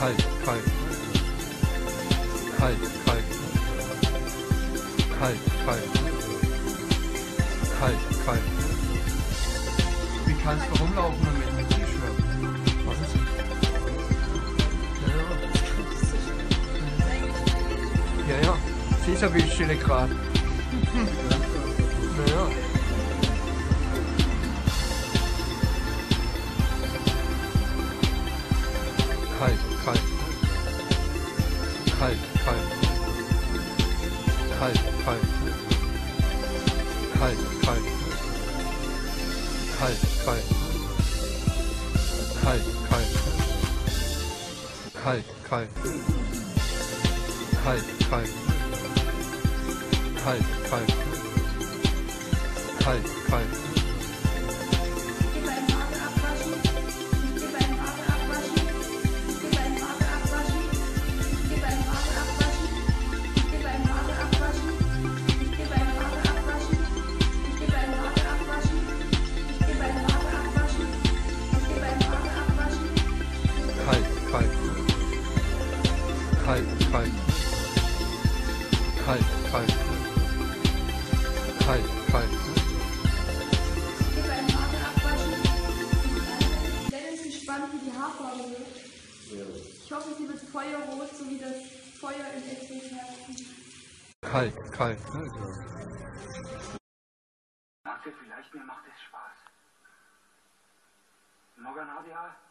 kalt, kalt. Kalt, kalt. Kalt, kalt. Kalt, kalt. Wie kannst du rumlaufen mit einem T-Shirt? Was ist das? Ja, ja. Siehst du, wie ich stille gerade. Naja. Kalt, kalt. Kalt, kalt. Kalt, kalt. Kalt, kalt. Kalt, kalt. Kalt, kalt. Kalt, kalt. Kalt, kalt. Kalt, kalt. Kalt, kalt. Gib Dennis gespannt, wie die Haarfarbe wird. Ich hoffe, sie wird feuerrot, so wie das Feuer in Edwins Herzen. Kalt, kalt. Danke, vielleicht mir macht es Spaß. Morgen, Nadia.